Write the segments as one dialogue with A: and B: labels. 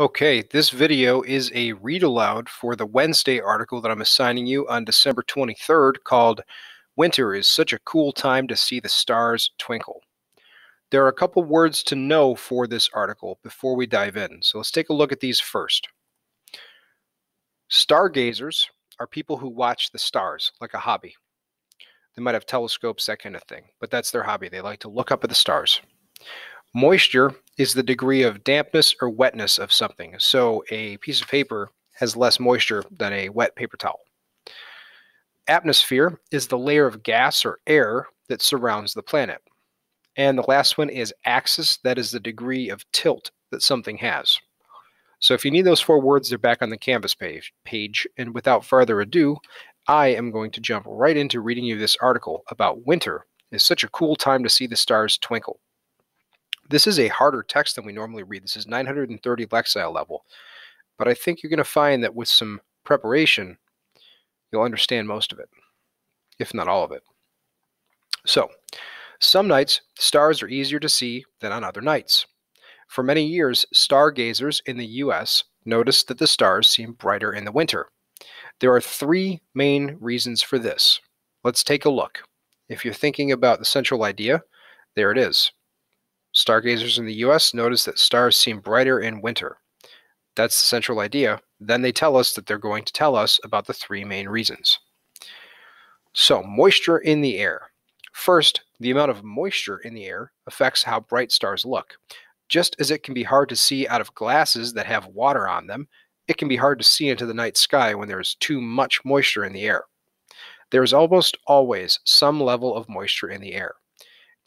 A: Okay, this video is a read aloud for the Wednesday article that I'm assigning you on December 23rd called Winter is Such a Cool Time to See the Stars Twinkle. There are a couple words to know for this article before we dive in, so let's take a look at these first. Stargazers are people who watch the stars like a hobby. They might have telescopes, that kind of thing, but that's their hobby. They like to look up at the stars. Moisture is the degree of dampness or wetness of something. So a piece of paper has less moisture than a wet paper towel. Atmosphere is the layer of gas or air that surrounds the planet. And the last one is axis, that is the degree of tilt that something has. So if you need those four words, they're back on the Canvas page. page. And without further ado, I am going to jump right into reading you this article about winter. It's such a cool time to see the stars twinkle. This is a harder text than we normally read. This is 930 Lexile level. But I think you're going to find that with some preparation, you'll understand most of it, if not all of it. So, some nights, stars are easier to see than on other nights. For many years, stargazers in the U.S. noticed that the stars seem brighter in the winter. There are three main reasons for this. Let's take a look. If you're thinking about the central idea, there it is. Stargazers in the US notice that stars seem brighter in winter. That's the central idea. Then they tell us that they're going to tell us about the three main reasons. So, moisture in the air. First, the amount of moisture in the air affects how bright stars look. Just as it can be hard to see out of glasses that have water on them, it can be hard to see into the night sky when there is too much moisture in the air. There is almost always some level of moisture in the air.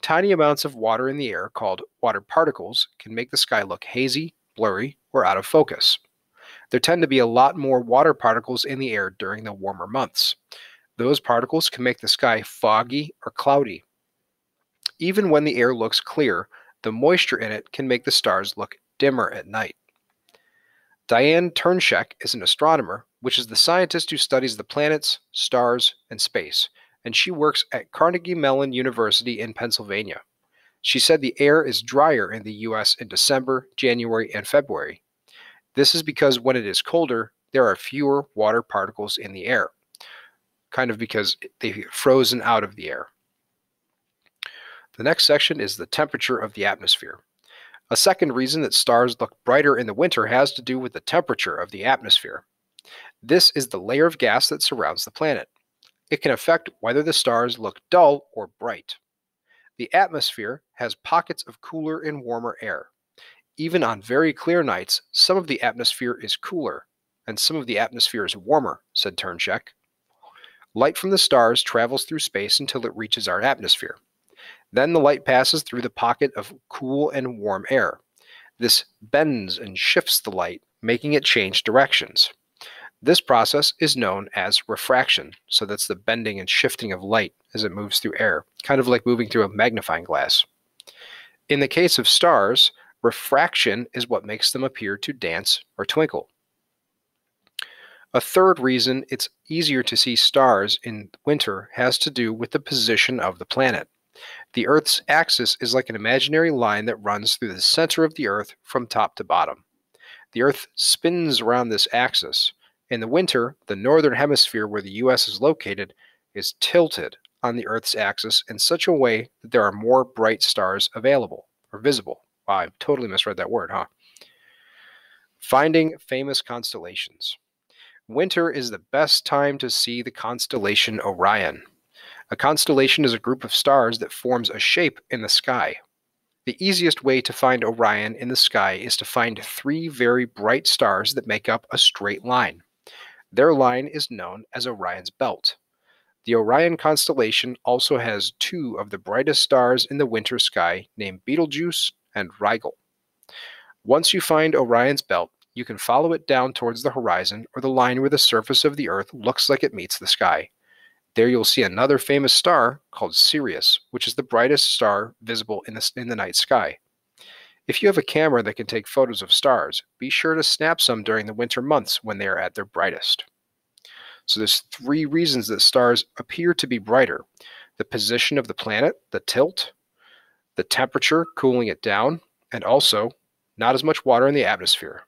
A: Tiny amounts of water in the air, called water particles, can make the sky look hazy, blurry, or out of focus. There tend to be a lot more water particles in the air during the warmer months. Those particles can make the sky foggy or cloudy. Even when the air looks clear, the moisture in it can make the stars look dimmer at night. Diane Turnshek is an astronomer, which is the scientist who studies the planets, stars, and space and she works at Carnegie Mellon University in Pennsylvania. She said the air is drier in the US in December, January, and February. This is because when it is colder, there are fewer water particles in the air, kind of because they've frozen out of the air. The next section is the temperature of the atmosphere. A second reason that stars look brighter in the winter has to do with the temperature of the atmosphere. This is the layer of gas that surrounds the planet. It can affect whether the stars look dull or bright. The atmosphere has pockets of cooler and warmer air. Even on very clear nights, some of the atmosphere is cooler and some of the atmosphere is warmer, said Turnshek. Light from the stars travels through space until it reaches our atmosphere. Then the light passes through the pocket of cool and warm air. This bends and shifts the light, making it change directions. This process is known as refraction. So that's the bending and shifting of light as it moves through air, kind of like moving through a magnifying glass. In the case of stars, refraction is what makes them appear to dance or twinkle. A third reason it's easier to see stars in winter has to do with the position of the planet. The Earth's axis is like an imaginary line that runs through the center of the Earth from top to bottom. The Earth spins around this axis, in the winter, the northern hemisphere where the U.S. is located is tilted on the Earth's axis in such a way that there are more bright stars available or visible. Wow, I totally misread that word, huh? Finding famous constellations. Winter is the best time to see the constellation Orion. A constellation is a group of stars that forms a shape in the sky. The easiest way to find Orion in the sky is to find three very bright stars that make up a straight line. Their line is known as Orion's Belt. The Orion constellation also has two of the brightest stars in the winter sky named Betelgeuse and Rigel. Once you find Orion's Belt, you can follow it down towards the horizon or the line where the surface of the Earth looks like it meets the sky. There you'll see another famous star called Sirius, which is the brightest star visible in the, in the night sky. If you have a camera that can take photos of stars, be sure to snap some during the winter months when they are at their brightest. So there's three reasons that stars appear to be brighter. The position of the planet, the tilt, the temperature cooling it down, and also not as much water in the atmosphere.